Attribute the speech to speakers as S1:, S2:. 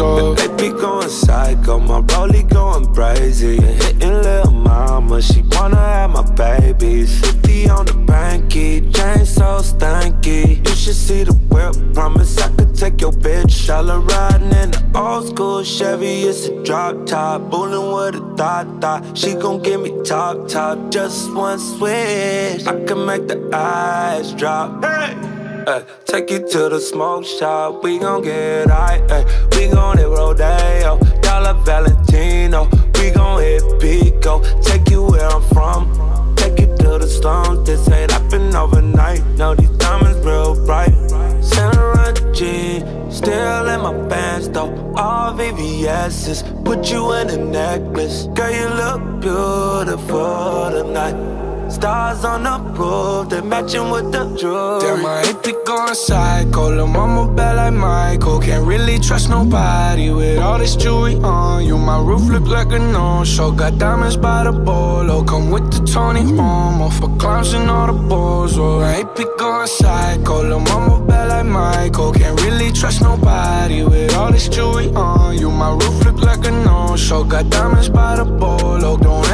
S1: oh
S2: They be going psycho, my rollie going crazy. Hitting little mama, she wanna have my babies 50 on the banky, chain so stanky. You should see the whip, promise I could take your bitch. All her riding in the old school Chevy, it's a drop top. Bullin' with a thought thought. She gon' give me top top, just one switch I can make the eyes drop. Hey! Ay, take you to the smoke shop, we gon' get high. Ay, we gon' hit Rodeo, Dollar Valentino. We gon' hit Pico, take you where I'm from. Take you to the slums, this ain't happen overnight. No, these diamonds real bright. Santa Jean, still in my pants though. All VVS's, put you in a necklace. Girl, you look beautiful tonight. Stars on the roof, they matching with the jewelry.
S1: Damn, my AP going psycho. Lil' mama bad like Michael. Can't really trust nobody with all this jewelry on you. My roof look like a no-show. Got diamonds by the bolo. Come with the Tony Romo for clowns and all the balls. Oh, my AP going psycho. Lil' mama bad like Michael. Can't really trust nobody with all this jewelry on you. My roof look like a no-show. Got diamonds by the bolo. Don't